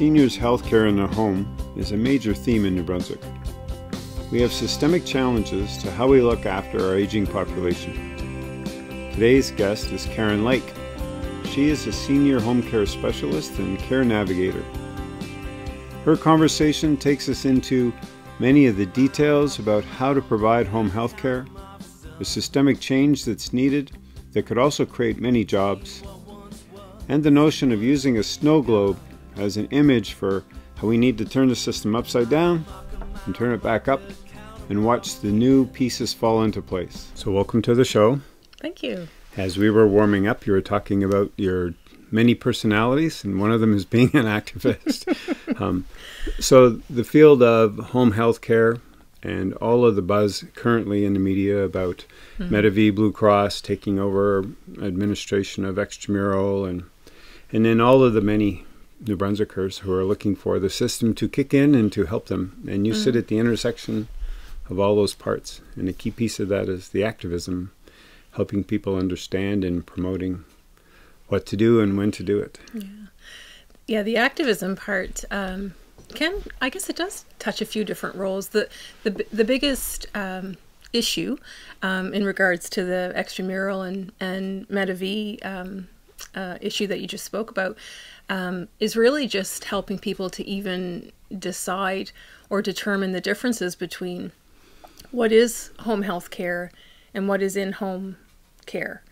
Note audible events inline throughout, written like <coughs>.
Seniors' health care in the home is a major theme in New Brunswick. We have systemic challenges to how we look after our aging population. Today's guest is Karen Lake. She is a senior home care specialist and care navigator. Her conversation takes us into many of the details about how to provide home health care, the systemic change that's needed that could also create many jobs, and the notion of using a snow globe as an image for how we need to turn the system upside down and turn it back up and watch the new pieces fall into place. So, welcome to the show. Thank you. As we were warming up, you were talking about your many personalities, and one of them is <laughs> being an activist. <laughs> um, so, the field of home health care and all of the buzz currently in the media about mm-hmm. Medavie Blue Cross taking over administration of extramural and and then all of the many New Brunswickers who are looking for the system to kick in and to help them. And you mm-hmm. sit at the intersection of all those parts. And a key piece of that is the activism, helping people understand and promoting what to do and when to do it. Yeah, yeah the activism part. Um, can I guess it does touch a few different roles. The the the biggest um, issue um, in regards to the extramural and and um, uh, issue that you just spoke about um, is really just helping people to even decide or determine the differences between what is home health care and what is in home care.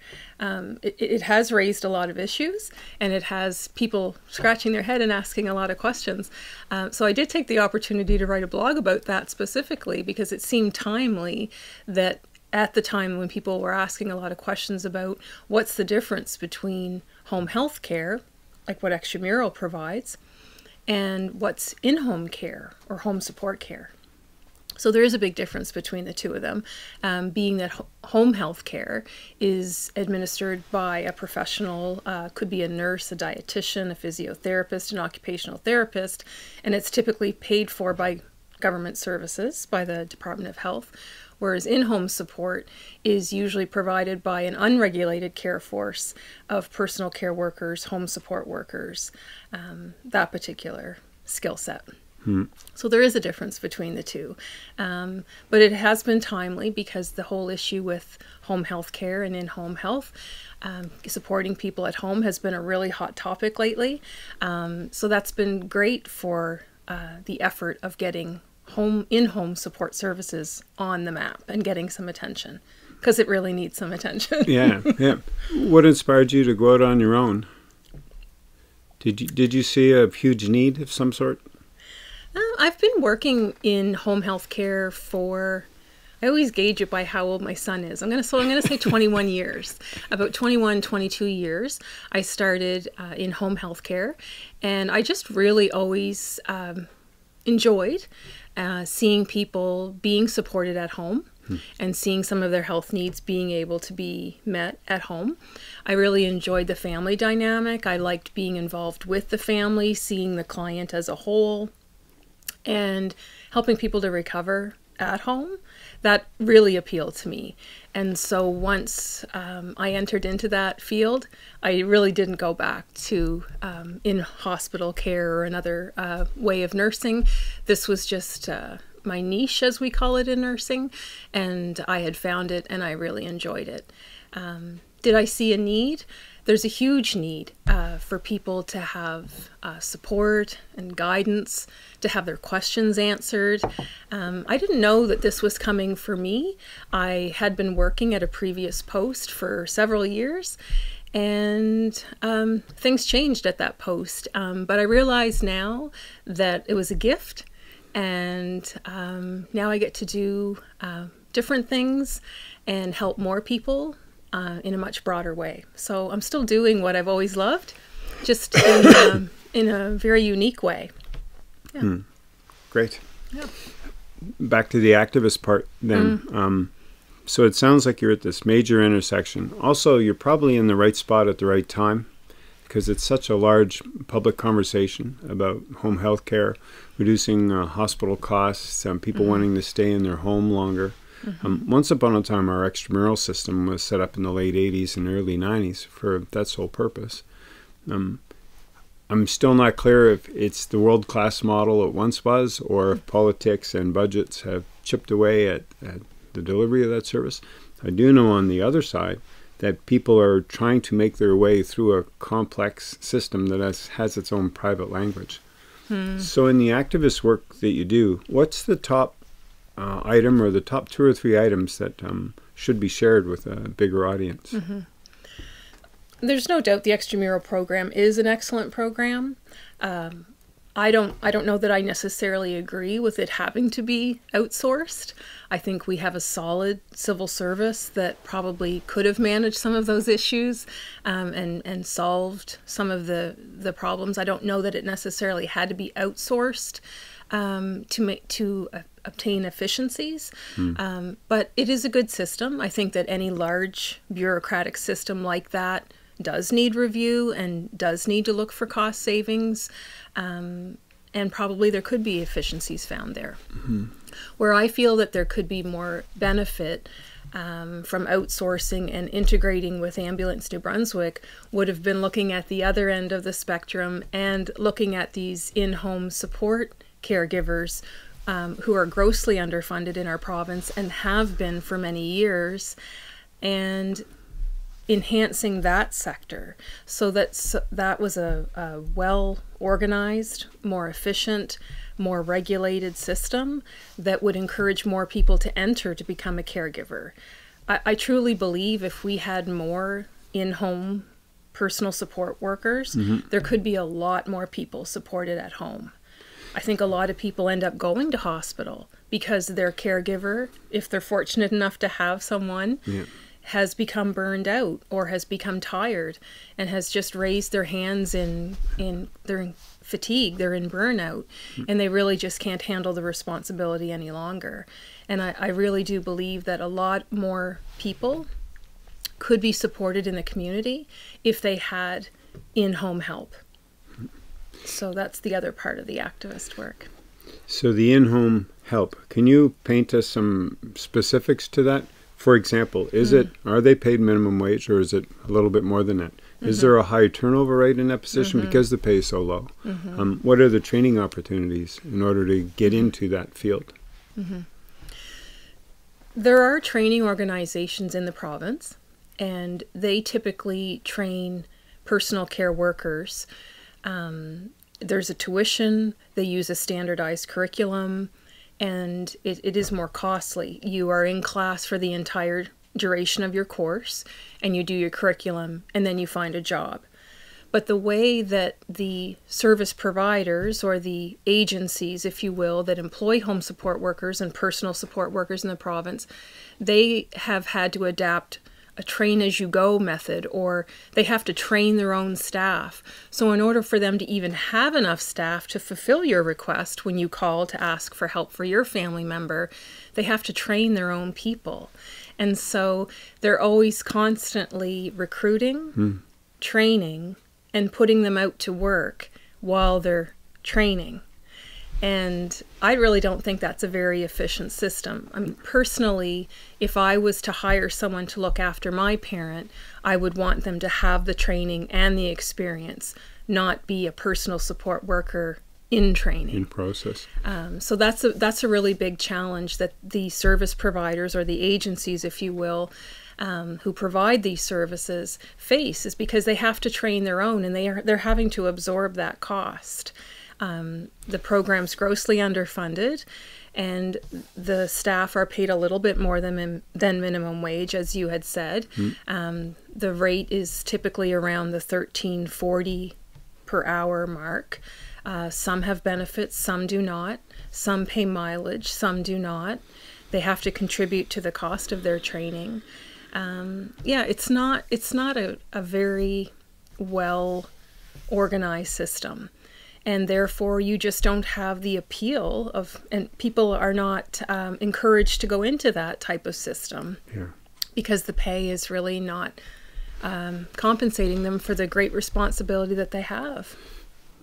Um, it, it, has raised a lot of issues and it has people scratching their head and asking a lot of questions. Uh, so I did take the opportunity to write a blog about that specifically because it seemed timely that at the time when people were asking a lot of questions about what's the difference between home health care, like what extramural provides, and what's in home care or home support care. So there is a big difference between the two of them, um, being that home health care is administered by a professional, uh, could be a nurse, a dietitian, a physiotherapist, an occupational therapist, and it's typically paid for by government services, by the Department of Health, whereas in home support is usually provided by an unregulated care force of personal care workers, home support workers, um, that particular skill set. Hmm. So there is a difference between the two. Um, but it has been timely because the whole issue with home health care and in home health, um, supporting people at home has been a really hot topic lately. Um, so that's been great for uh, the effort of getting home in-home support services on the map and getting some attention because it really needs some attention. yeah, <laughs> yeah. What inspired you to go out on your own? Did you did you see a huge need of some sort? Uh, I've been working in home health care for. I always gauge it by how old my son is. I'm gonna so I'm gonna say 21 <laughs> years. About 21, 22 years, I started uh, in home health care, and I just really always um, enjoyed uh, seeing people being supported at home hmm. and seeing some of their health needs being able to be met at home. I really enjoyed the family dynamic. I liked being involved with the family, seeing the client as a whole, and helping people to recover at home that really appealed to me. And so once um, I entered into that field, I really didn't go back to um, in hospital care or another uh, way of nursing. This was just uh, my niche, as we call it in nursing, and I had found it and I really enjoyed it. Um, did I see a need? There's a huge need uh, for people to have uh, support and guidance, to have their questions answered. Um, I didn't know that this was coming for me. I had been working at a previous post for several years, and um, things changed at that post. Um, but I realize now that it was a gift, and um, now I get to do uh, different things and help more people uh, in a much broader way. So I'm still doing what I've always loved, just in, <coughs> um, in a very unique way. Yeah. Mm. Great. Yeah. Back to the activist part then. Mm. Um, so it sounds like you're at this major intersection. Also, you're probably in the right spot at the right time because it's such a large public conversation about home health care, reducing uh, hospital costs, um, people mm. wanting to stay in their home longer. Mm-hmm. Um, once upon a time, our extramural system was set up in the late 80s and early 90s for that sole purpose. Um, I'm still not clear if it's the world class model it once was, or if politics and budgets have chipped away at, at the delivery of that service. I do know on the other side that people are trying to make their way through a complex system that has, has its own private language. Hmm. So, in the activist work that you do, what's the top uh, item or the top two or three items that um, should be shared with a bigger audience? Mm-hmm. There's no doubt the extramural program is an excellent program. Um, I don't I don't know that I necessarily agree with it having to be outsourced. I think we have a solid civil service that probably could have managed some of those issues um, and and solved some of the the problems. I don't know that it necessarily had to be outsourced um, to make to uh, obtain efficiencies, mm. um, but it is a good system. I think that any large bureaucratic system like that does need review and does need to look for cost savings. Um, and probably there could be efficiencies found there. Mm-hmm. Where I feel that there could be more benefit um, from outsourcing and integrating with Ambulance New Brunswick would have been looking at the other end of the spectrum and looking at these in home support caregivers um, who are grossly underfunded in our province and have been for many years. And enhancing that sector so that so that was a, a well organized, more efficient, more regulated system that would encourage more people to enter to become a caregiver. I, I truly believe if we had more in home personal support workers, mm-hmm. there could be a lot more people supported at home. I think a lot of people end up going to hospital because their caregiver, if they're fortunate enough to have someone, yeah. has become burned out or has become tired and has just raised their hands in in they're in fatigue they're in burnout mm. and they really just can't handle the responsibility any longer. And I, I really do believe that a lot more people could be supported in the community if they had in-home help so that's the other part of the activist work so the in-home help can you paint us some specifics to that for example, is mm. it are they paid minimum wage or is it a little bit more than that? Mm-hmm. Is there a high turnover rate in that position mm-hmm. because the pay is so low? Mm-hmm. Um, what are the training opportunities in order to get mm-hmm. into that field? Mm-hmm. There are training organizations in the province, and they typically train personal care workers. Um, there's a tuition, they use a standardized curriculum and it, it is more costly. You are in class for the entire duration of your course and you do your curriculum and then you find a job. But the way that the service providers or the agencies, if you will, that employ home support workers and personal support workers in the province, they have had to adapt a train as you go method or they have to train their own staff. So, in order for them to even have enough staff to fulfill your request when you call to ask for help for your family member, they have to train their own people. And so they're always constantly recruiting, hmm. training, and putting them out to work while they're training. And I really don't think that's a very efficient system. I mean, personally, if I was to hire someone to look after my parent, I would want them to have the training and the experience, not be a personal support worker in training. In process. Um, so that's a that's a really big challenge that the service providers or the agencies if you will um, who provide these services face is because they have to train their own and they are they're having to absorb that cost um, the program's grossly underfunded, and the staff are paid a little bit more than than minimum wage, as you had said. Mm. Um, the rate is typically around the thirteen forty per hour mark. Uh, some have benefits, some do not. Some pay mileage, some do not. They have to contribute to the cost of their training. Um, yeah, it's not it's not a, a very well organized system and therefore you just don't have the appeal of and people are not um, encouraged to go into that type of system yeah. because the pay is really not um, compensating them for the great responsibility that they have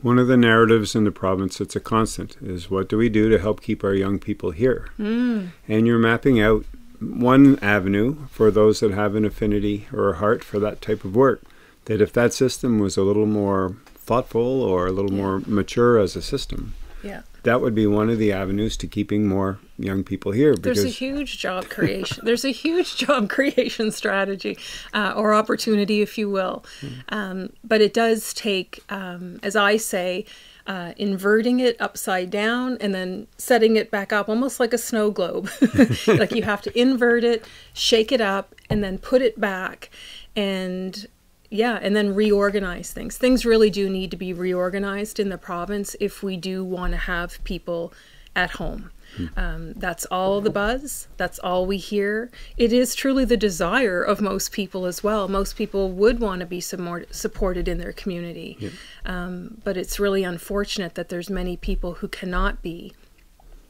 one of the narratives in the province that's a constant is what do we do to help keep our young people here mm. and you're mapping out one avenue for those that have an affinity or a heart for that type of work that if that system was a little more thoughtful or a little Yeah. more mature as a system, Yeah. that would be one of the avenues to keeping more young people here. There's a huge job creation. There's a huge <laughs> job creation strategy uh, or opportunity, if you will. Um, but it does take, um, as I say, uh, inverting it upside down and then setting it back up, almost like a snow globe. <laughs> like you have to invert it, shake it up, and then put it back, and yeah, and then reorganize things. Things really do need to be reorganized in the province if we do want to have people at home. Um, that's all the buzz. That's all we hear. It is truly the desire of most people as well. Most people would want to be support, supported in their community, um, but it's really unfortunate that there's many people who cannot be.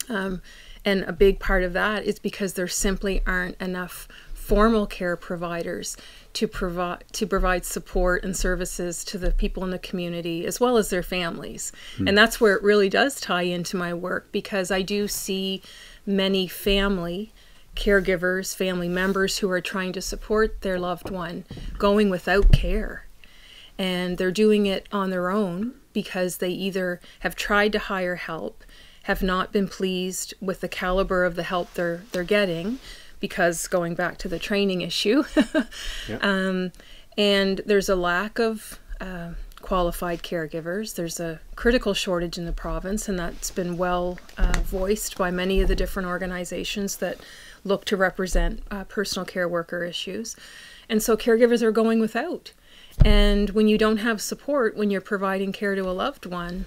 Um, and a big part of that is because there simply aren't enough formal care providers to provide to provide support and services to the people in the community as well as their families. Hmm. And that's where it really does tie into my work because I do see many family caregivers, family members who are trying to support their loved one going without care and they're doing it on their own because they either have tried to hire help, have not been pleased with the caliber of the help they're they're getting, because going back to the training issue, <laughs> um, and there's a lack of uh, qualified caregivers. There's a critical shortage in the province, and that's been well uh, voiced by many of the different organizations that look to represent uh, personal care worker issues. And so caregivers are going without. And when you don't have support when you're providing care to a loved one,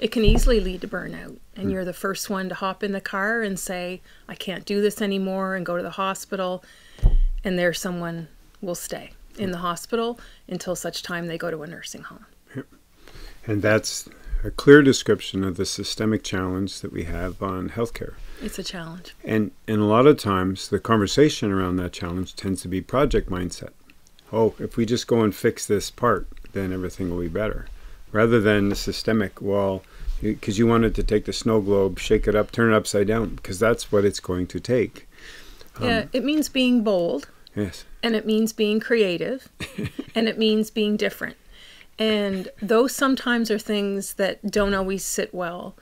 it can easily lead to burnout. And hmm. you're the first one to hop in the car and say, I can't do this anymore, and go to the hospital. And there, someone will stay in the hospital until such time they go to a nursing home. and that's a clear description of the systemic challenge that we have on healthcare. It's a challenge. And and a lot of times the conversation around that challenge tends to be project mindset. Oh, if we just go and fix this part, then everything will be better. Rather than the systemic, well, because you wanted to take the snow globe, shake it up, turn it upside down, because that's what it's going to take. yeah, it means being bold. Yes. and it means being creative <laughs> and it means being different and those sometimes are things that don't always sit well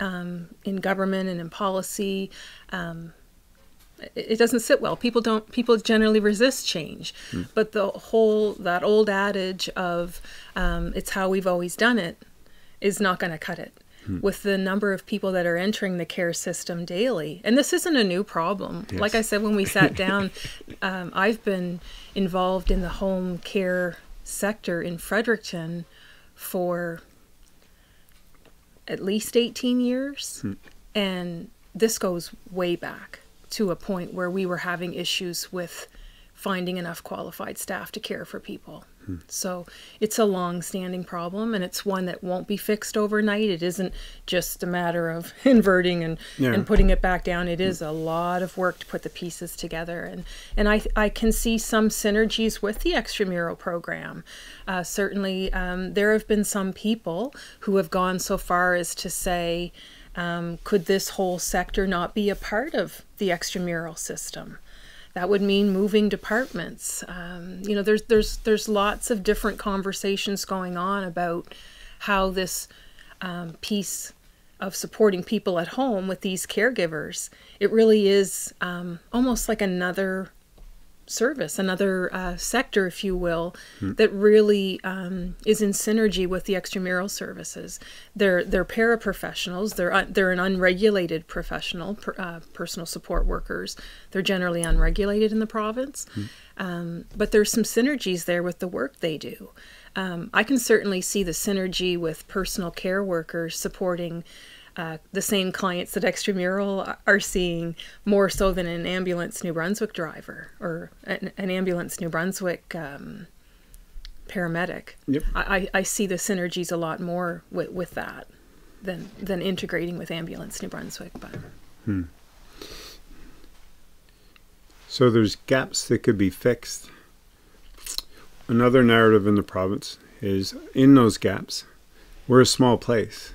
um, in government and in policy um, it, doesn't sit well people don't people generally resist change but the whole that old adage of um, it's how we've always done it is not going to cut it with the number of people that are entering the care system daily. And this isn't a new problem. Yes. Like I said when we sat down, <laughs> um, I've been involved in the home care sector in Fredericton for at least 18 years. And this goes way back to a point where we were having issues with finding enough qualified staff to care for people. So it's a long standing problem and it's one that won't be fixed overnight. It isn't just a matter of <laughs> inverting and, Yeah. and putting it back down. It is a lot of work to put the pieces together. And, and I, I can see some synergies with the extramural program. Uh, certainly, um, there have been some people who have gone so far as to say, um, could this whole sector not be a part of the extramural system? That would mean moving departments. Um, you know, there's there's there's lots of different conversations going on about how this um, piece of supporting people at home with these caregivers. It really is um, almost like another service, another uh, sector, if you will, that really um, is in synergy with the extramural services. They're they're paraprofessionals. They're they're an unregulated professional, per, uh, personal support workers. They're generally unregulated in the province, um, but there's some synergies there with the work they do. Um, I can certainly see the synergy with personal care workers supporting uh, the same clients that extramural are seeing more so than an ambulance New Brunswick driver or an, an ambulance New Brunswick um, paramedic. Yep. I, I see the synergies a lot more with, with that than than integrating with ambulance New Brunswick. But So there's gaps that could be fixed. Another narrative in the province is in those gaps, we're a small place.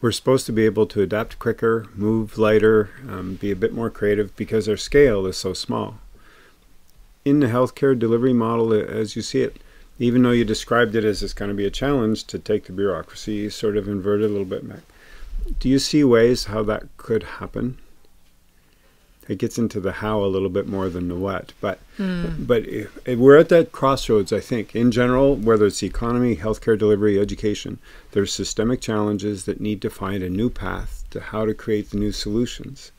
We're supposed to be able to adapt quicker, move lighter, um, be a bit more creative because our scale is so small. In the healthcare delivery model, uh, as you see it, even though you described it as it's going to be a challenge to take the bureaucracy, sort of inverted a little bit back. Do you see ways how that could happen? It gets into the how a little bit more than the what, but mm. but if, if we're at that crossroads. I think in general, whether it's the economy, healthcare delivery, education, there's systemic challenges that need to find a new path to how to create the new solutions.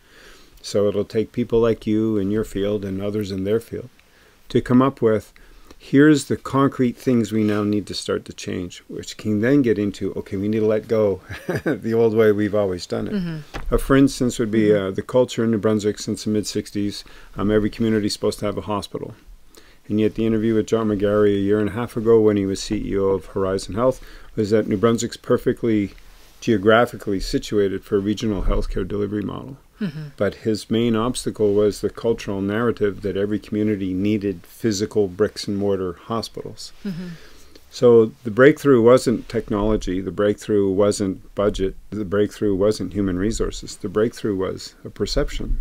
So it'll take people like you in your field and others in their field to come up with here's the concrete things we now need to start to change, which can then get into okay, we need to let go <laughs> the old way we've always done it. Mm-hmm. Uh, for instance, would be mm-hmm. uh, the culture in New Brunswick since the mid 60s. Um, every community is supposed to have a hospital. And yet, the interview with John McGarry a year and a half ago when he was CEO of Horizon Health was that New Brunswick's perfectly geographically situated for a regional healthcare delivery model. Mm-hmm. But his main obstacle was the cultural narrative that every community needed physical bricks and mortar hospitals. Mm-hmm. So the breakthrough wasn't technology, the breakthrough wasn't budget, the breakthrough wasn't human resources. The breakthrough was a perception.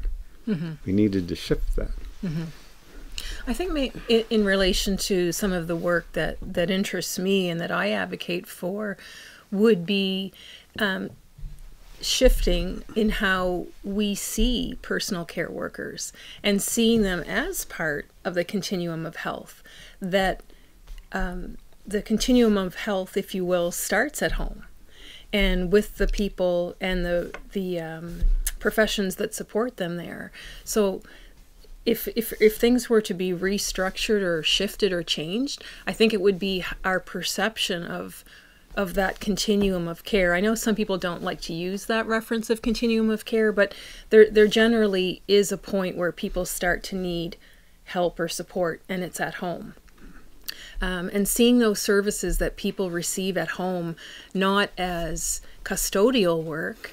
Mm-hmm. We needed to shift that. I think in relation to some of the work that, that interests me and that I advocate for would be um, shifting in how we see personal care workers and seeing them as part of the continuum of health. That um, the continuum of health, if you will, starts at home, and with the people and the the um, professions that support them there. So. If, if, if things were to be restructured or shifted or changed, I think it would be our perception of of that continuum of care. I know some people don't like to use that reference of continuum of care, but there there generally is a point where people start to need help or support, and it's at home. Um, and seeing those services that people receive at home not as custodial work,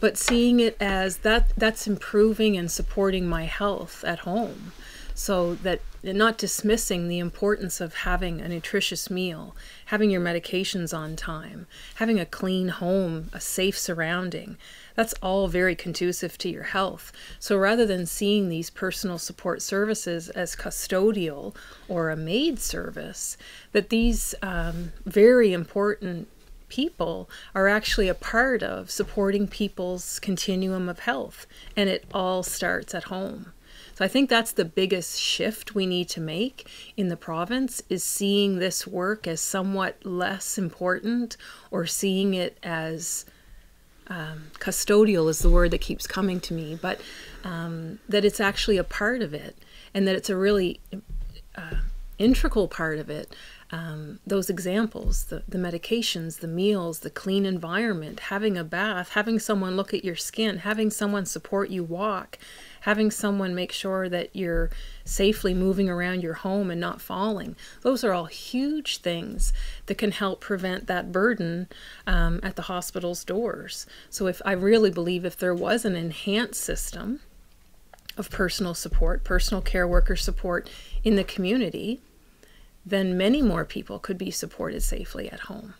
but seeing it as that that's improving and supporting my health at home so that not dismissing the importance of having a nutritious meal, having your medications on time, having a clean home, a safe surrounding. That's all very conducive to your health. So rather than seeing these personal support services as custodial or a maid service, that these um, very important people are actually a part of supporting people's continuum of health. And it all starts at home. So I think that's the biggest shift we need to make in the province is seeing this work as somewhat less important or seeing it as um, custodial is the word that keeps coming to me, but um, that it's actually a part of it and that it's a really uh, integral part of it. Um, those examples, the, the medications, the meals, the clean environment, having a bath, having someone look at your skin, having someone support you walk, having someone make sure that you're safely moving around your home and not falling. Those are all huge things that can help prevent that burden um, at the hospital's doors. So, if I really believe if there was an enhanced system of personal support, personal care worker support in the community, then many more people could be supported safely at home.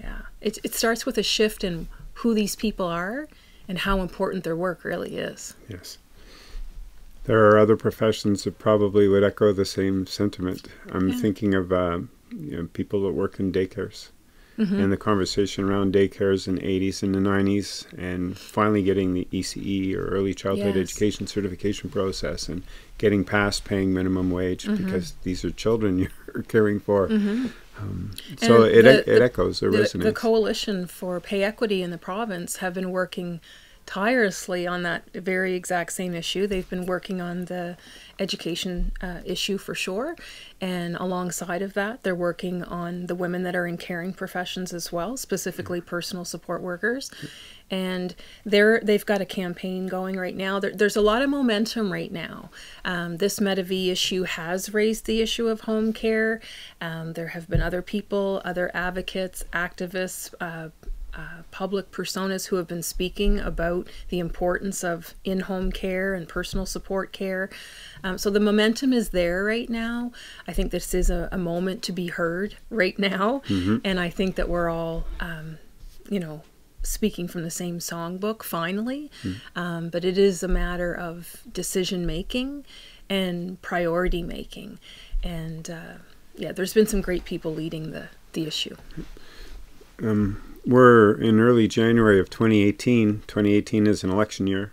Yeah, it, it starts with a shift in who these people are and how important their work really is. Yes. There are other professions that probably would echo the same sentiment. I'm yeah. thinking of uh, you know, people that work in daycares mm-hmm. and the conversation around daycares in the 80s and the 90s, and finally getting the ECE or early childhood yes. education certification process and getting past paying minimum wage mm-hmm. because these are children <laughs> you're caring for. Mm-hmm. Um, so it, the, it echoes, it the, resonates. The Coalition for Pay Equity in the province have been working tirelessly on that very exact same issue. They've been working on the education uh, issue for sure, and alongside of that, they're working on the women that are in caring professions as well, specifically personal support workers. And they're they've got a campaign going right now. There, there's a lot of momentum right now. Um, this Medavie issue has raised the issue of home care. Um, there have been other people, other advocates, activists. Uh, uh, public personas who have been speaking about the importance of in home care and personal support care. Um, so the momentum is there right now. I think this is a, a moment to be heard right <laughs> now. Mm-hmm. And I think that we're all, um, you know, speaking from the same songbook finally. Mm-hmm. Um, but it is a matter of decision making and priority making. And, uh, yeah, there's been some great people leading the the issue. Um, we're in early January of 2018. 2018 is an election year.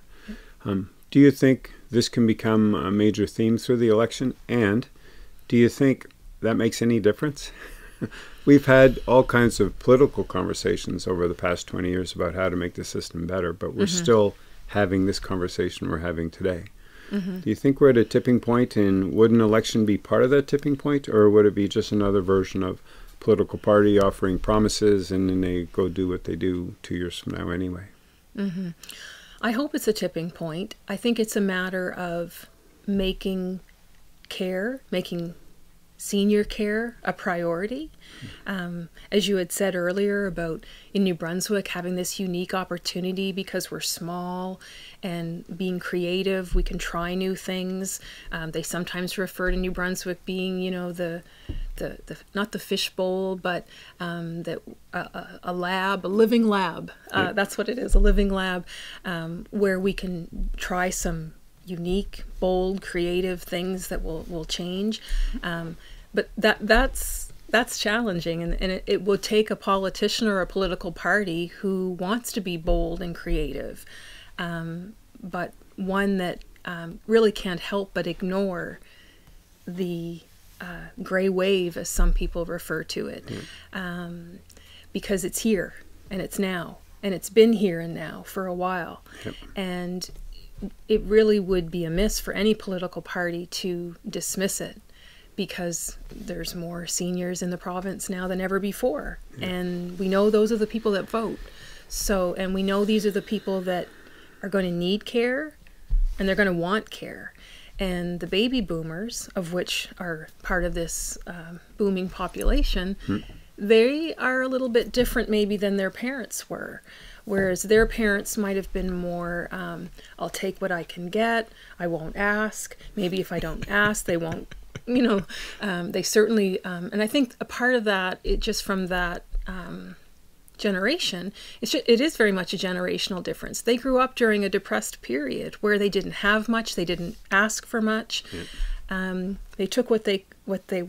Um, do you think this can become a major theme through the election? And do you think that makes any difference? <laughs> We've had all kinds of political conversations over the past 20 years about how to make the system better, but we're mm-hmm. still having this conversation we're having today. Mm-hmm. Do you think we're at a tipping point? point, and would an election be part of that tipping point, or would it be just another version of political party offering promises and then they go do what they do two years from now anyway? Mm-hmm. I hope it's a tipping point. I think it's a matter of making care, making senior care a priority. Um, as you had said earlier about in New Brunswick having this unique opportunity because we're small and being creative, we can try new things. Um, they sometimes refer to New Brunswick being, you know, the the, the not the fishbowl, but um, that uh, a lab, a living lab. Uh, That's what it is, a living lab, um, where we can try some unique, bold, creative things that will will change. Um, but that that's that's challenging and, and it, it will take a politician or a political party who wants to be bold and creative um, but one that um, really can't help but ignore the uh, gray wave as some people refer to it mm. um, because it's here and it's now and it's been here and now for a while yep. and it really would be amiss for any political party to dismiss it because there's more seniors in the province now than ever before. Yeah. And we know those are the people that vote. So, and we know these are the people that are going to need care and they're going to want care. And the baby boomers, of which are part of this um, booming population, hmm. they are a little bit different maybe than their parents were. Whereas their parents might have been more, um, I'll take what I can get, I won't ask. Maybe if I don't ask, they won't you know, um, they certainly, um, and I think a part of that, it just from that um, generation, it's just, it is very much a generational difference. They grew up during a depressed period where they didn't have much, they didn't ask for much. Yeah. Um, they took what they what they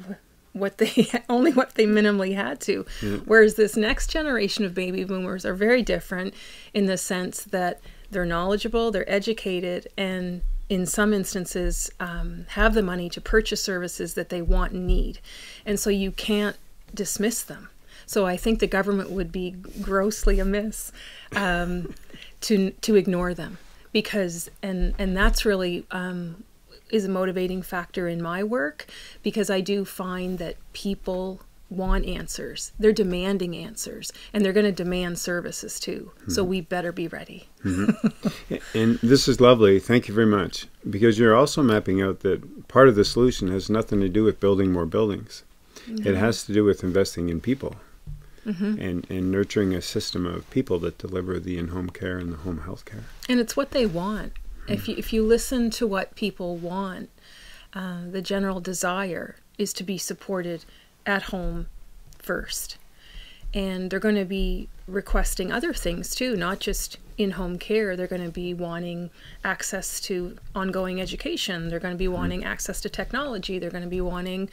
what they <laughs> only what they minimally had to. Yeah. Whereas this next generation of baby boomers are very different in the sense that they're knowledgeable, they're educated, and in some instances um, have the money to purchase services that they want and need and so you can't dismiss them so i think the government would be grossly amiss um, to to ignore them because and and that's really um, is a motivating factor in my work because i do find that people want answers. They're demanding answers, and they're going to demand services too. Mm-hmm. So we better be ready. mm-hmm. And this is lovely. Thank you very much. Because you're also mapping out that part of the solution has nothing to do with building more buildings. Mm-hmm. It has to do with investing in people. Mm-hmm. And, and nurturing a system of people that deliver the in-home care and the home health care. And it's what they want. If you if you listen to what people want, uh, the general desire is to be supported at home first. And they're going to be requesting other things too, not just in home care. They're going to be wanting access to ongoing education. They're going to be mm-hmm. wanting mm-hmm. access to technology. They're going to be wanting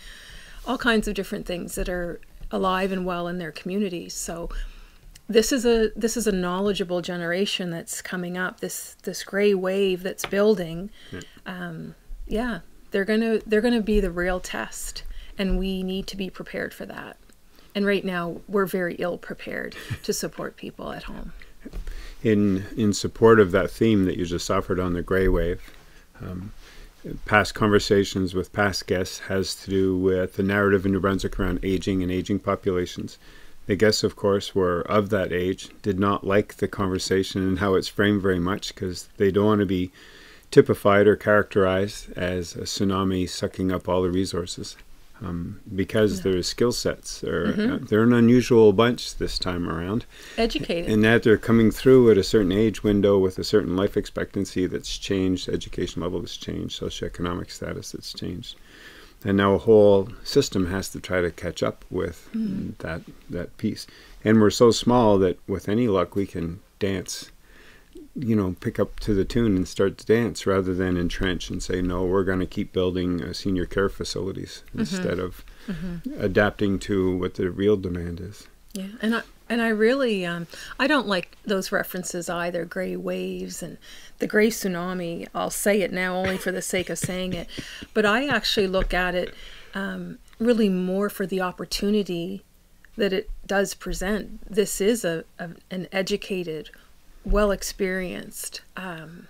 all kinds of different things that are alive and well in their communities. So this is a this is a knowledgeable generation that's coming up. This this gray wave that's building. Yeah, um, yeah they're gonna they're gonna be the real test and we need to be prepared for that. And right now, we're very ill prepared to <laughs> support people at home. In in support of that theme that you just offered on the gray wave, um, past conversations with past guests has to do with the narrative in New Brunswick around aging and aging populations. The guests, of course, were of that age, did not like the conversation and how it's framed very much because they don't want to be typified or characterized as a tsunami sucking up all the resources um, because yeah. their skill sets are mm-hmm. uh, they're an unusual bunch this time around. Educated, and that they're coming through at a certain age window with a certain life expectancy that's changed, education level that's changed, socioeconomic status that's changed, and now a whole system has to try to catch up with mm. that that piece. And we're so small that with any luck we can dance you know, pick up to the tune and start to dance rather than entrench and say, no, we're going to keep building uh, senior care facilities mm-hmm. instead of mm-hmm. adapting to what the real demand is. Yeah, and I and I really um, I don't like those references either. Gray waves and the gray tsunami. I'll say it now only for the sake of saying it, but I actually look at it um, really more for the opportunity that it does present. This is a, a an educated, well experienced um,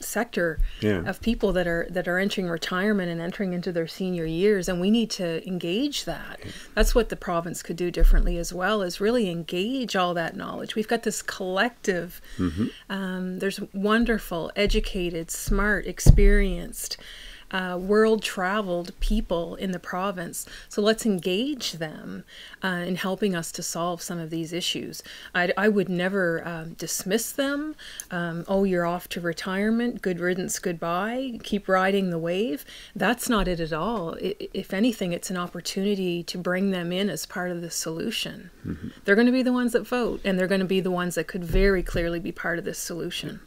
sector yeah. of people that are that are entering retirement and entering into their senior years and we need to engage that that's what the province could do differently as well is really engage all that knowledge we've got this collective mm-hmm. um, there's wonderful educated smart experienced uh, world traveled people in the province. So let's engage them uh, in helping us to solve some of these issues. I, I would never um, dismiss them. Um, oh, you're off to retirement. Good riddance. Goodbye. Keep riding the wave. That's not it at all. It, if anything, it's an opportunity to bring them in as part of the solution. Mm-hmm. They're going to be the ones that vote, and they're going to be the ones that could very clearly be part of this solution.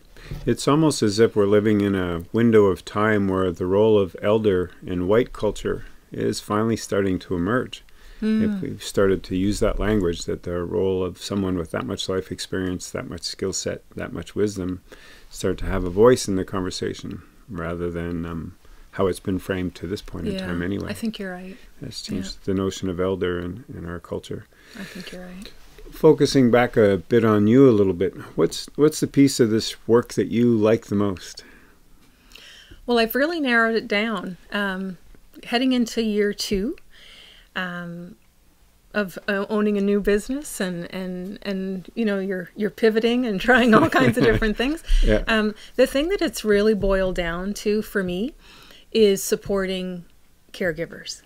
It's almost as if we're living in a window of time where the role of elder in white culture is finally starting to emerge. Mm. If we've started to use that language, that the role of someone with that much life experience, that much skill set, that much wisdom, start to have a voice in the conversation rather than um, how it's been framed to this point yeah, in time anyway. I think you're right. It's changed yeah. the notion of elder in, in our culture. I think you're right focusing back a bit on you a little bit, what's what's the piece of this work that you like the most? Well, I've really narrowed it down. Um, heading into year two um, of uh, owning a new business, and and and you know you're you're pivoting and <laughs> trying all kinds of different things. <laughs> Yeah. Um, the thing that it's really boiled down to for me is supporting caregivers.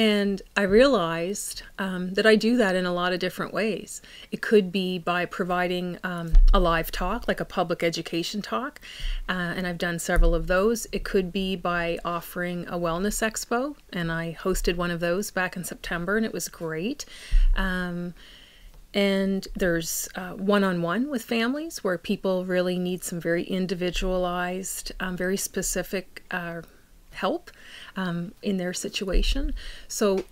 And I realized um, that I do that in a lot of different ways. It could be by providing um, a live talk, like a public education talk, uh, and I've done several of those. It could be by offering a wellness expo, and I hosted one of those back in September, and it was great. Um, and there's one on one with families where people really need some very individualized, um, very specific uh, help um, in their situation. So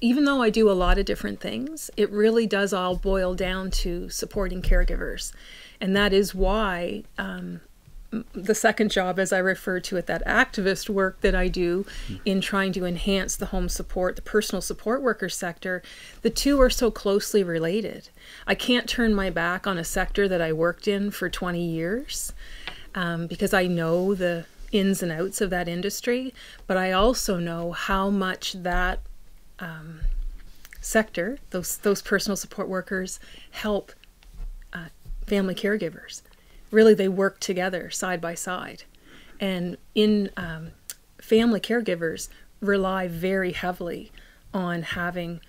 even though I do a lot of different things, it really does all boil down to supporting caregivers. And that is why um, the second job, as I refer to it, that activist work that I do in trying to enhance the home support, the personal support worker sector, the two are so closely related. I can't turn my back on a sector that I worked in for 20 years um, because I know the ins and outs of that industry, but I also know how much that um, sector, those those personal support workers, help uh, family caregivers. Really, they work together side by side, and in um, family caregivers rely very heavily on having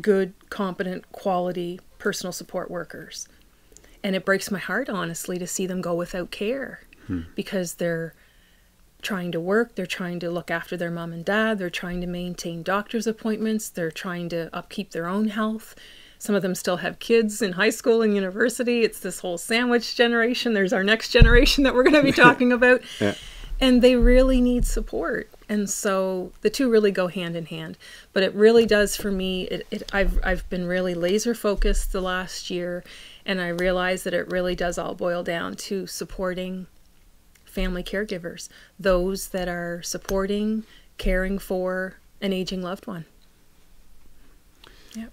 good, competent, quality personal support workers. And it breaks my heart, honestly, to see them go without care hmm. because they're trying to work, they're trying to look after their mom and dad, they're trying to maintain doctor's appointments, they're trying to upkeep their own health. Some of them still have kids in high school and university. It's this whole sandwich generation. There's our next generation that we're going to be <laughs> talking about. yeah. And they really need support. And so the two really go hand in hand. But it really does for me. It, it, I've, I've been really laser focused the last year, and I realize that it really does all boil down to supporting family caregivers, those that are supporting, caring for an aging loved one. Yep.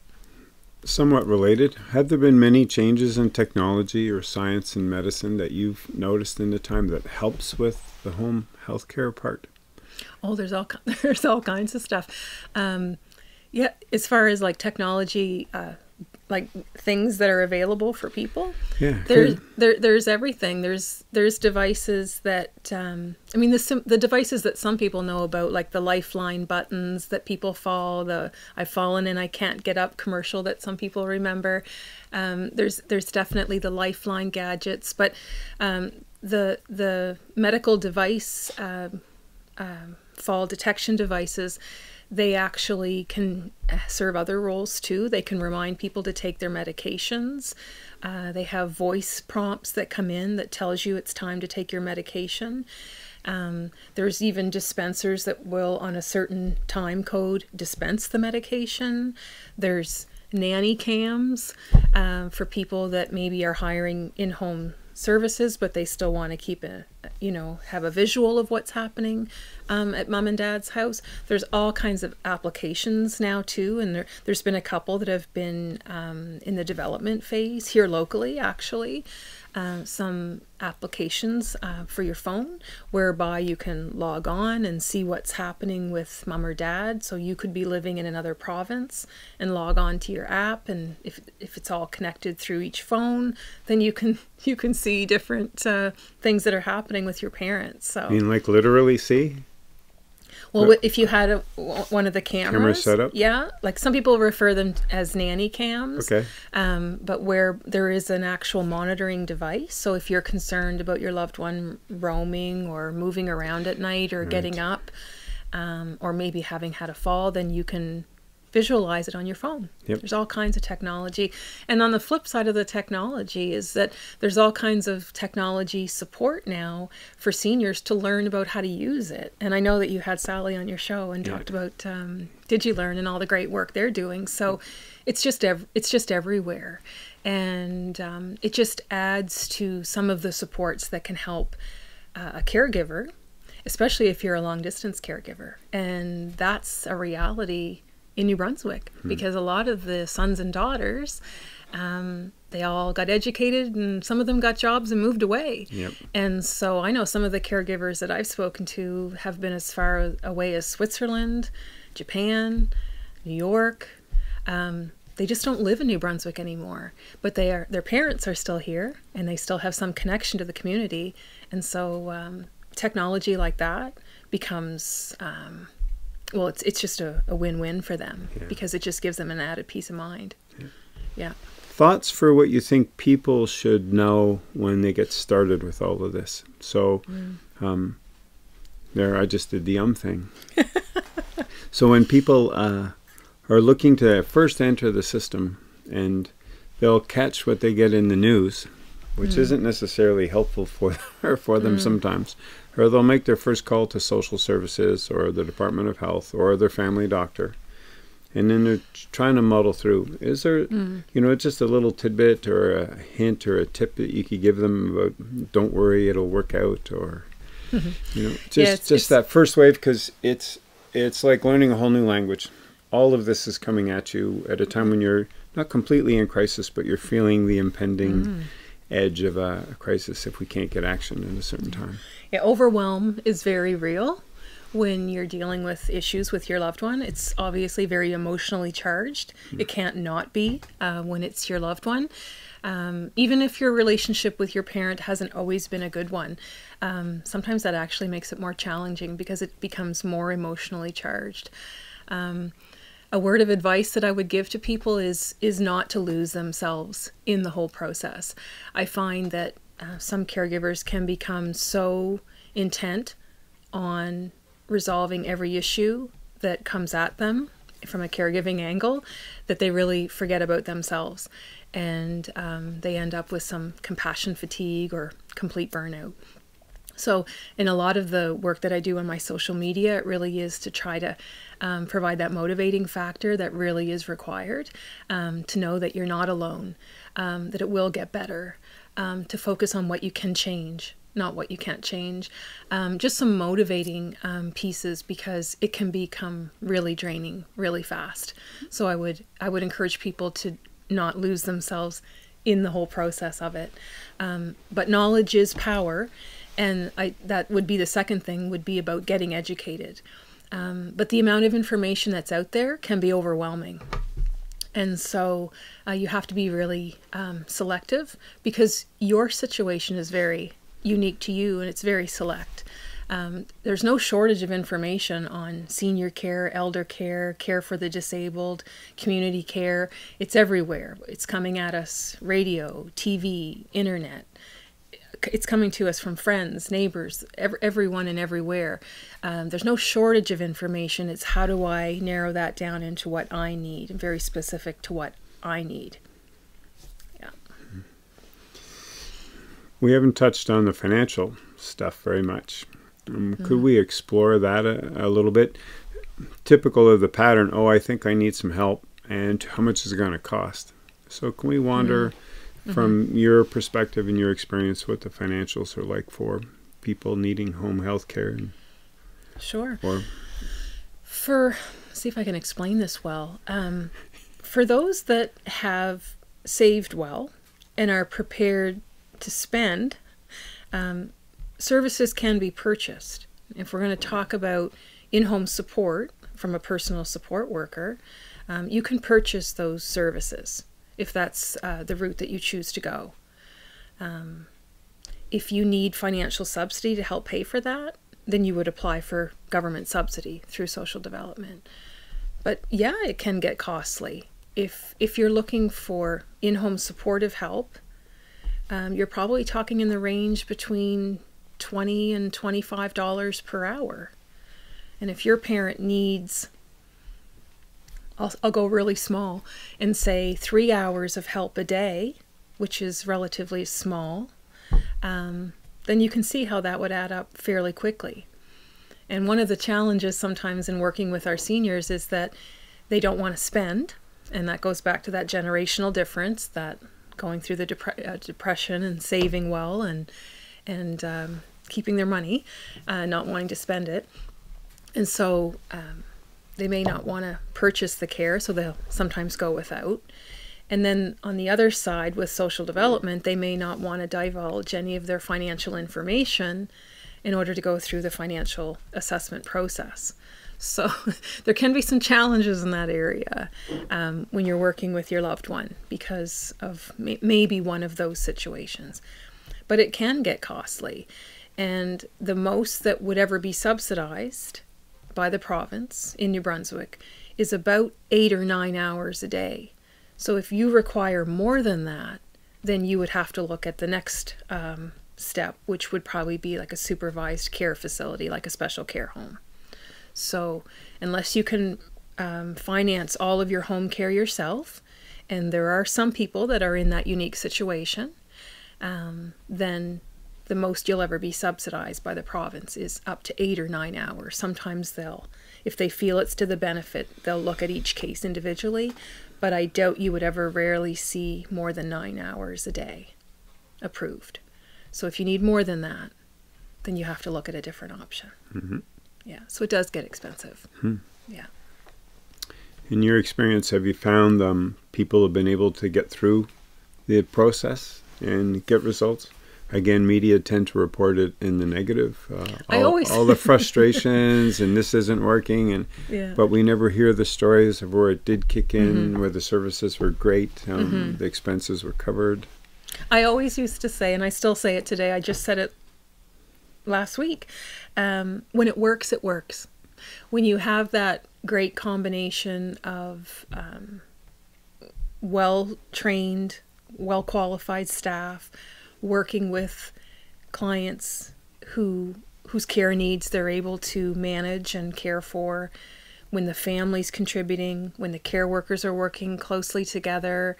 Somewhat related, have there been many changes in technology or science and medicine that you've noticed in the time that helps with the home healthcare part? Oh, there's all <laughs> there's all kinds of stuff. Um, yeah, as far as like technology, uh, like things that are available for people. Yeah, there's there, there's everything. There's there's devices that um, I mean the the devices that some people know about, like the Lifeline buttons that people fall, the I've fallen and I can't get up commercial that some people remember. Um, there's there's definitely the Lifeline gadgets, but um, the the medical device uh, uh, fall detection devices they actually can serve other roles too. They can remind people to take their medications. Uh, they have voice prompts that come in that tells you it's time to take your medication. Um, there's even dispensers that will, on a certain time code, dispense the medication. There's nanny cams um, for people that maybe are hiring in-home services, but they still want to keep a, you know, have a visual of what's happening um, at mom and dad's house. There's all kinds of applications now too, and there, has been a couple that have been um, in the development phase here locally, actually. Uh, some applications uh, for your phone whereby you can log on and see what's happening with mom or dad. So you could be living in another province and log on to your app, and if if it's all connected through each phone, then you can <laughs> you can see different uh, things that are happening with your parents. So I mean, like literally see. Well, if you had a, one of the cameras, camera setup, yeah, like some people refer them as nanny cams. Okay. Um, but where there is an actual monitoring device, so if you're concerned about your loved one roaming or moving around at night or right. getting up, um, or maybe having had a fall, then you can visualize it on your phone. Yep. There's all kinds of technology. And on the flip side of the technology is that there's all kinds of technology support now for seniors to learn about how to use it. And I know that you had Sally on your show and talked about um, DigiLearn and all the great work they're doing. So it's just ev- it's just everywhere. And um, it just adds to some of the supports that can help uh, a caregiver especially if you're a long distance caregiver. And that's a reality in New Brunswick hmm. because a lot of the sons and daughters, um, they all got educated and some of them got jobs and moved away. Yep. And so I know some of the caregivers that I've spoken to have been as far away as Switzerland, Japan, New York. Um, they just don't live in New Brunswick anymore, but they are their parents are still here and they still have some connection to the community. And so um, technology like that becomes um, well, it's it's just a, a win-win for them yeah. because it just gives them an added peace of mind. Yeah. yeah. Thoughts for what you think people should know when they get started with all of this. So, mm. um, there, I just did the um thing. <laughs> so when people uh, are looking to first enter the system and they'll catch what they get in the news, which mm. isn't necessarily helpful for <laughs> for them mm. sometimes or they'll make their first call to social services or the Department of Health or their family doctor. And then they're trying to muddle through. Is there, mm. you know, just a little tidbit or a hint or a tip that you could give them about, don't worry, it'll work out, or, mm-hmm. you know, just yeah, it's, just it's, that first wave because it's it's like learning a whole new language. All of this is coming at you at a time when you're not completely in crisis, but you're feeling the impending mm. edge of a, a crisis if we can't get action at a certain time. Yeah, overwhelm is very real when you're dealing with issues with your loved one. It's obviously very emotionally charged. It can't not be uh, when it's your loved one. Um, even if your relationship with your parent hasn't always been a good one, um, sometimes that actually makes it more challenging because it becomes more emotionally charged. Um, a word of advice that I would give to people is is not to lose themselves in the whole process. I find that uh, some caregivers can become so intent on resolving every issue that comes at them from a caregiving angle that they really forget about themselves and um, they end up with some compassion fatigue or complete burnout. So, in a lot of the work that I do on my social media, it really is to try to um, provide that motivating factor that really is required um, to know that you're not alone, um, that it will get better, um, to focus on what you can change, not what you can't change. Um, just some motivating um, pieces because it can become really draining really fast. So I would I would encourage people to not lose themselves in the whole process of it. Um, but knowledge is power, and I, that would be the second thing would be about getting educated. Um, but the amount of information that's out there can be overwhelming. And so uh, you have to be really um, selective because your situation is very unique to you and it's very select. Um, there's no shortage of information on senior care, elder care, care for the disabled, community care. It's everywhere. It's coming at us radio, TV, internet, it's coming to us from friends, neighbors, every, everyone and everywhere. Um, there's no shortage of information. It's how do I narrow that down into what I need, and very specific to what I need. Yeah. We haven't touched on the financial stuff very much. Um, mm-hmm. Could we explore that a, a little bit? Typical of the pattern. Oh, I think I need some help, and how much is it going to cost? So, can we wander? Mm-hmm from mm-hmm. your perspective and your experience what the financials are like for people needing home health care sure. or for see if i can explain this well. Um, for those that have saved well and are prepared to spend um, services can be purchased. If we're going to talk about in-home support from a personal support worker um, you can purchase those services if that's uh, the route that you choose to go. Um, if you need financial subsidy to help pay for that, then you would apply for government subsidy through social development. But yeah, it can get costly. If if you're looking for in-home supportive help, um, you're probably talking in the range between twenty and twenty-five dollars per hour. And if your parent needs I'll, I'll go really small and say three hours of help a day, which is relatively small, um, then you can see how that would add up fairly quickly. And one of the challenges sometimes in working with our seniors is that they don't want to spend, and that goes back to that generational difference that going through the dep- uh, depression and saving well and and um, keeping their money, uh, not wanting to spend it, and so um, they may not want to purchase the care, so they'll sometimes go without. And then on the other side, with social development, they may not want to divulge any of their financial information in order to go through the financial assessment process. So <laughs> there can be some challenges in that area um, when you're working with your loved one because of may- maybe one of those situations. But it can get costly. And the most that would ever be subsidized by the province in New Brunswick is about eight or nine hours a day. So if you require more than that, then you would have to look at the next um, step, which would probably be like a supervised care facility, like a special care home. So unless you can um, finance all of your home care yourself, and there are some people that are in that unique situation, um, then the most you'll ever be subsidized by the province is up to eight or nine hours. Sometimes they'll, if they feel it's to the benefit, they'll look at each case individually, but I doubt you would ever rarely see more than nine hours a day approved. So if you need more than that, then you have to look at a different option. Mm-hmm. Yeah, so it does get expensive. Hmm. Yeah. In your experience, have you found um, people have been able to get through the process and get results? Again, media tend to report it in the negative. Uh, all, I always all the <laughs> frustrations and this isn't working, and yeah. but we never hear the stories of where it did kick in, mm-hmm. where the services were great, um, mm-hmm. the expenses were covered. I always used to say, and I still say it today. I just said it last week. Um, when it works, it works. When you have that great combination of um, well trained, well qualified staff working with clients who whose care needs they're able to manage and care for. When the family's contributing when the care workers are working closely together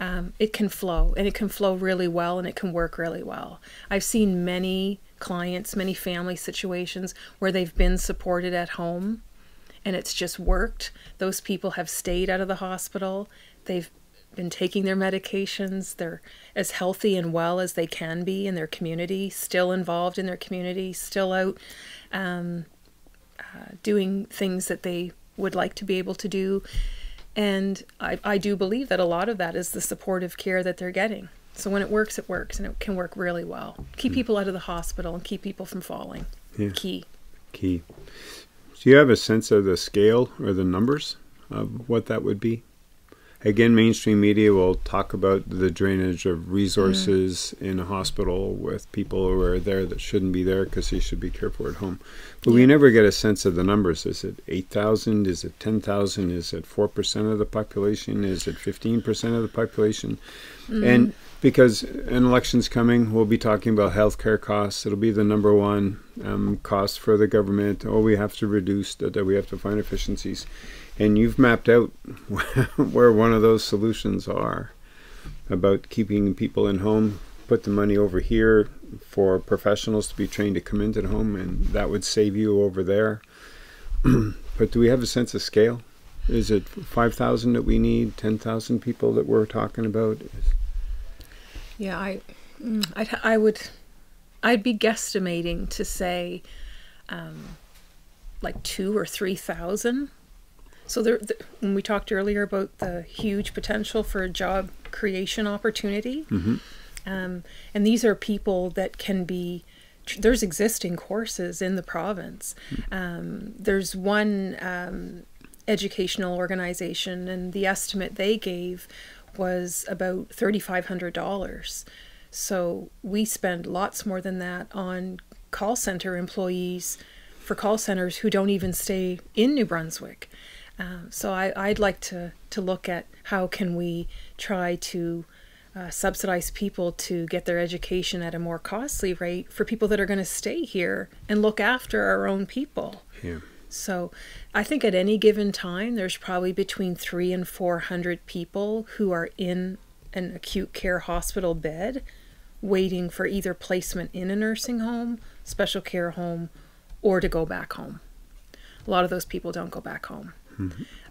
um, it can flow and it can flow really well and it can work really well. I've seen many clients many family situations where they've been supported at home and it's just worked. Those people have stayed out of the hospital. They've been taking their medications. They're as healthy and well as they can be in their community, still involved in their community, still out um, uh, doing things that they would like to be able to do. And I, I do believe that a lot of that is the supportive care that they're getting. So when it works, it works, and it can work really well. Keep mm. people out of the hospital and keep people from falling. Yeah. Key. Key. Do you have a sense of the scale or the numbers of what that would be? Again, mainstream media will talk about the drainage of resources mm. in a hospital with people who are there that shouldn't be there because they should be cared for at home. But yeah. we never get a sense of the numbers. Is it 8,000? Is it 10,000? Is it 4% of the population? Is it 15% of the population? Mm. And because an election's coming, we'll be talking about healthcare costs. It'll be the number one um, cost for the government. Oh, we have to reduce that. We have to find efficiencies, and you've mapped out <laughs> where one of those solutions are about keeping people in home. Put the money over here for professionals to be trained to come into the home, and that would save you over there. <clears throat> but do we have a sense of scale? Is it 5,000 that we need, 10,000 people that we're talking about? Yeah, I, mm, I'd, I would, I'd be guesstimating to say, um, like two or three thousand. So there, the, when we talked earlier about the huge potential for a job creation opportunity, Mm-hmm. um, and these are people that can be. There's existing courses in the province. Um, there's one um, educational organization, and the estimate they gave was about $3,500. So we spend lots more than that on call center employees for call centers who don't even stay in New Brunswick. Um, so I, I'd like to, to look at how can we try to uh, subsidize people to get their education at a more costly rate for people that are going to stay here and look after our own people. Yeah. So I think at any given time, there's probably between three and 400 people who are in an acute care hospital bed waiting for either placement in a nursing home, special care home, or to go back home. A lot of those people don't go back home.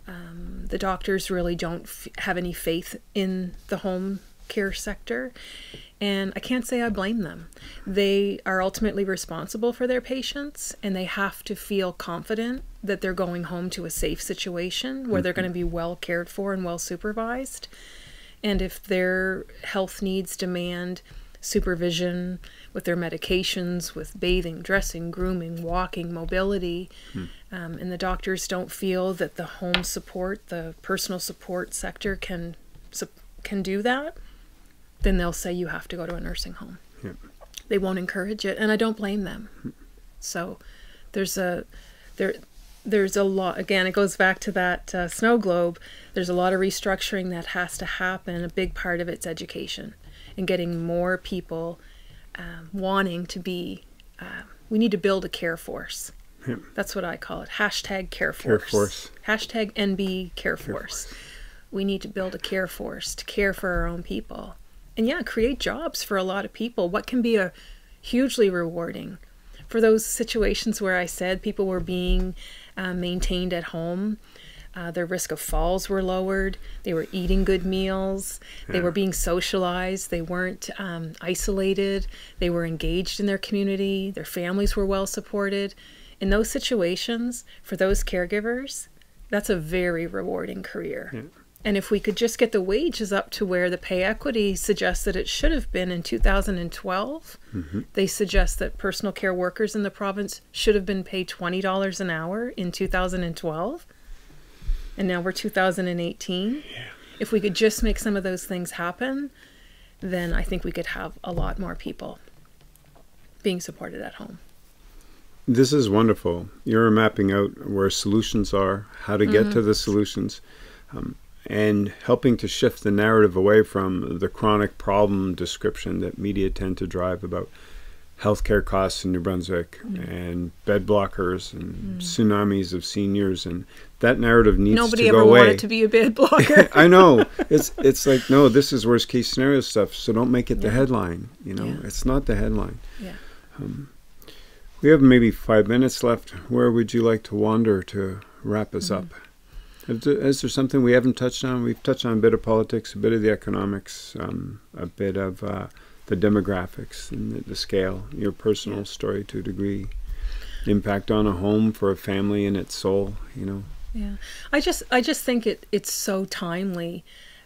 Um, the doctors really don't f- have any faith in the home care sector. And I can't say I blame them. They are ultimately responsible for their patients, and they have to feel confident that they're going home to a safe situation where they're going to be well cared for and well supervised. And if their health needs demand supervision with their medications, with bathing, dressing, grooming, walking, mobility, um, and the doctors don't feel that the home support, the personal support sector can can do that, then they'll say you have to go to a nursing home. Yep. They won't encourage it, and I don't blame them. So there's a there there's a lot again it goes back to that uh, snow globe there's a lot of restructuring that has to happen a big part of it's education and getting more people um, wanting to be uh, we need to build a care force. That's what i call it. Hashtag care Care force, force. hashtag nb care force. We need to build a care force to care for our own people. And yeah create jobs for a lot of people. What can be a hugely rewarding? For those situations where i said people were being uh, maintained at home uh, their risk of falls were lowered. They were eating good meals. They Yeah. were being socialized. They weren't um, isolated. They were engaged in their community. Their families were well supported. In those situations for those caregivers that's a very rewarding career. Yeah. and if we could just get the wages up to where the pay equity suggests that it should have been in 2012, they suggest that personal care workers in the province should have been paid $20 an hour in 2012. And now we're 2018. If we could just make some of those things happen, then I think we could have a lot more people being supported at home. This is wonderful. You're mapping out where solutions are, how to get to the solutions, um, and helping to shift the narrative away from the chronic problem description that media tend to drive about healthcare costs in New Brunswick and bed blockers and tsunamis of seniors, and that narrative needs Nobody to go away. Nobody ever wanted to be a bed <laughs> blocker. <laughs> I know. It's it's like no, this is worst case scenario stuff. So don't make it the headline. You know, Yeah. it's not the headline. yeah. We have maybe five minutes left. Where would you like to wander to wrap us up? Is there, is there something we haven't touched on? We've touched on a bit of politics, a bit of the economics, um, a bit of uh, the demographics and the, the scale, your personal story to a degree, impact on a home for a family and its soul, you know. Yeah, I just I just think it it's so timely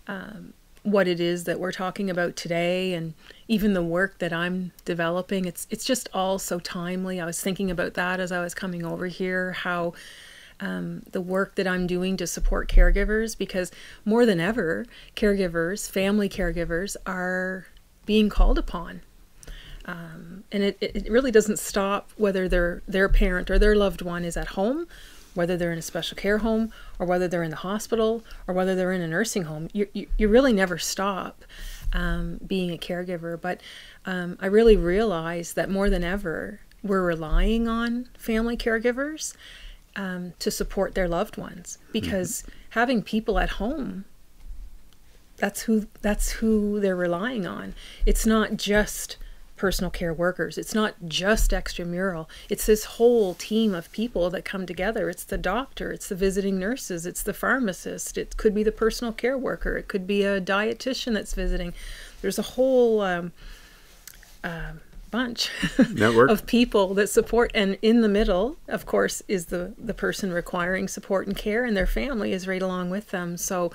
um, what it is that we're talking about today, and even the work that I'm developing. It's it's just all so timely. I was thinking about that as I was coming over here. How um, the work that I'm doing to support caregivers, because more than ever, caregivers, family caregivers, are being called upon Um, and it, it really doesn't stop whether their their parent or their loved one is at home whether they're in a special care home or whether they're in the hospital or whether they're in a nursing home you, you, you really never stop um, being a caregiver. But um, I really realized that more than ever, we're relying on family caregivers um, to support their loved ones because mm-hmm. having people at home that's who that's who they're relying on it's not just personal care workers. It's not just extramural. It's this whole team of people that come together. It's the doctor, it's the visiting nurses, it's the pharmacist, it could be the personal care worker, it could be a dietitian that's visiting. There's a whole um, uh, bunch Network. <laughs> of people that support and in the middle of course is the the person requiring support and care and their family is right along with them so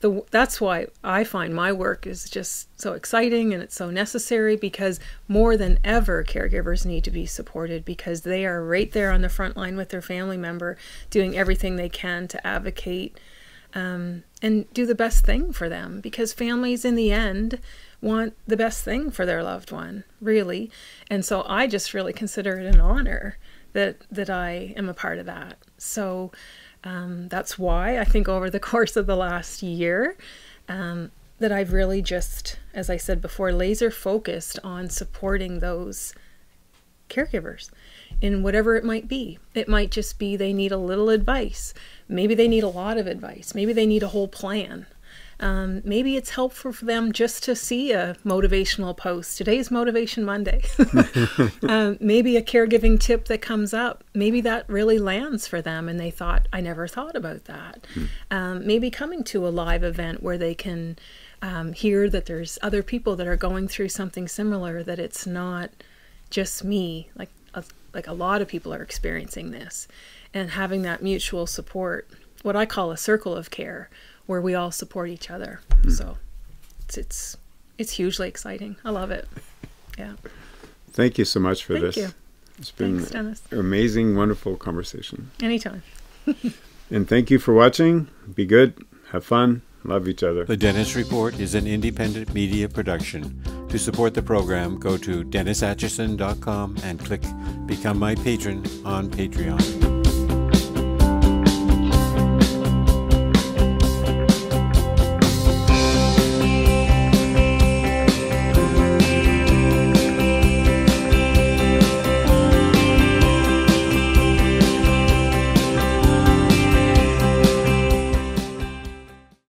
the that's why I find my work is just so exciting and it's so necessary because more than ever caregivers need to be supported because they are right there on the front line with their family member doing everything they can to advocate um, and do the best thing for them because families in the end want the best thing for their loved one really. And so I just really consider it an honor that that I am a part of that. So um, that's why I think over the <laughs> course of the last year um, that I've really just, as I said before, laser focused on supporting those caregivers in whatever it might be. It might just be they need a little advice. Maybe they need a lot of advice. Maybe they need a whole plan. Um, maybe it's helpful for them just to see a motivational post. Today's Motivation Monday. <laughs> um, maybe a caregiving tip that comes up. Maybe that really lands for them and they thought, I never thought about that. Hmm. Um, maybe coming to a live event where they can um, hear that there's other people that are going through something similar, that it's not just me. Like a, like a lot of people are experiencing this. And having that mutual support, what I call a circle of care, where we all support each other. Mm. So it's, it's it's hugely exciting. I love it. Yeah. Thank you so much for Thank this. You. It's been Thanks, an amazing, wonderful conversation. Anytime. <laughs> and thank you for watching. Be good. Have fun. Love each other. The Dennis Report is an independent media production. To support the program, go to DennisAtchison.com and click Become My Patron on Patreon.